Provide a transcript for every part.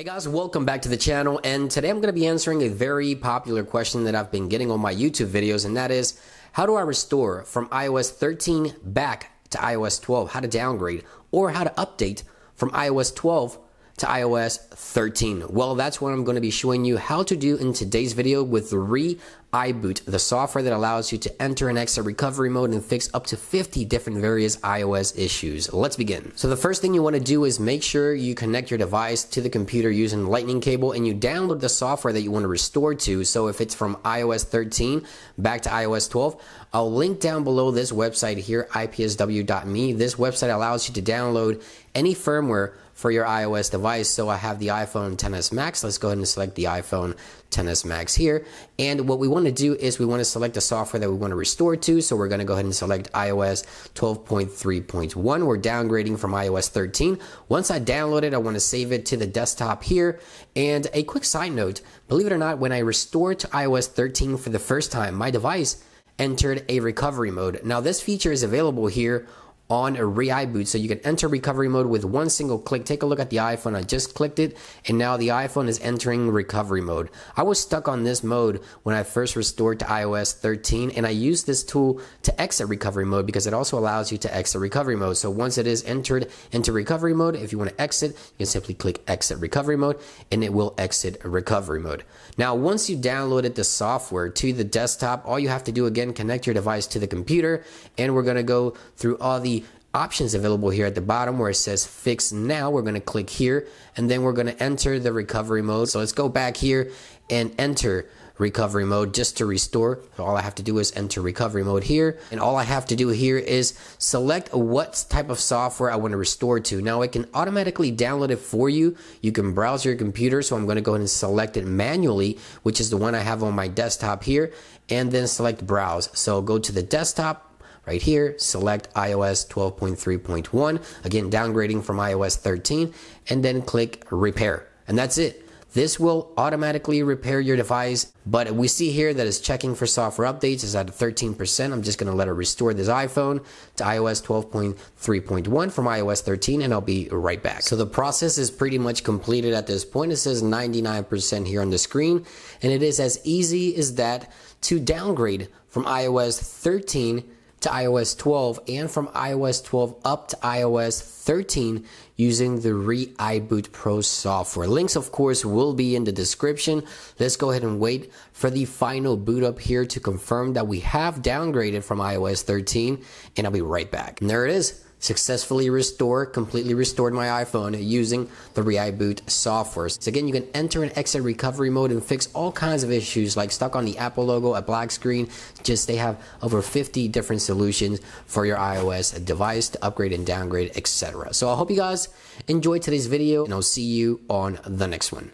Hey guys, welcome back to the channel and today I'm going to be answering a very popular question that I've been getting on my YouTube videos and that is how do I restore from iOS 13 back to iOS 12, how to downgrade or how to update from iOS 12 to iOS 13. Well, that's what I'm going to be showing you how to do in today's video with Re iBoot, the software that allows you to enter and exit recovery mode and fix up to 50 different various iOS issues. Let's begin. So the first thing you want to do is make sure you connect your device to the computer using lightning cable and you download the software that you want to restore to. So if it's from iOS 13 back to iOS 12, I'll link down below this website here, ipsw.me. This website allows you to download any firmware for your iOS device. So I have the iPhone XS Max. Let's go ahead and select the iPhone XS Max here. And what we want to do is we want to select the software that we want to restore to. So we're going to go ahead and select iOS 12.3.1. We're downgrading from iOS 13. Once I download it, I want to save it to the desktop here. And a quick side note, believe it or not, when I restore to iOS 13 for the first time, my device entered a recovery mode. Now this feature is available here on a ReiBoot. So you can enter recovery mode with one single click. Take a look at the iPhone. I just clicked it and now the iPhone is entering recovery mode. I was stuck on this mode when I first restored to iOS 13 and I used this tool to exit recovery mode because it also allows you to exit recovery mode. So once it is entered into recovery mode, if you want to exit, you can simply click exit recovery mode and it will exit recovery mode. Now, once you downloaded the software to the desktop, all you have to do again, connect your device to the computer and we're going to go through all the options available here at the bottom where it says fix now. We're going to click here and then we're going to enter the recovery mode. So let's go back here and enter recovery mode just to restore. So all I have to do is enter recovery mode here. And all I have to do here is select what type of software I want to restore to. Now it can automatically download it for you. You can browse your computer. So I'm going to go ahead and select it manually, which is the one I have on my desktop here and then select browse. So go to the desktop right here, select iOS 12.3.1, again, downgrading from iOS 13, and then click repair. And that's it. This will automatically repair your device, but we see here that it's checking for software updates. It's at 13%. I'm just going to let it restore this iPhone to iOS 12.3.1 from iOS 13, and I'll be right back. So the process is pretty much completed at this point. It says 99% here on the screen, and it is as easy as that to downgrade from iOS 13 to iOS 12 and from iOS 12 up to iOS 13 using the ReiBoot Pro software. Links, of course, will be in the description. Let's go ahead and wait for the final boot up here to confirm that we have downgraded from iOS 13, and I'll be right back. And there it is successfully restore, completely restored my iPhone using the ReiBoot software. So again, you can enter and exit recovery mode and fix all kinds of issues like stuck on the Apple logo, a black screen. Just they have over 50 different solutions for your iOS device to upgrade and downgrade, etc. So I hope you guys enjoyed today's video and I'll see you on the next one.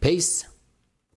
Peace.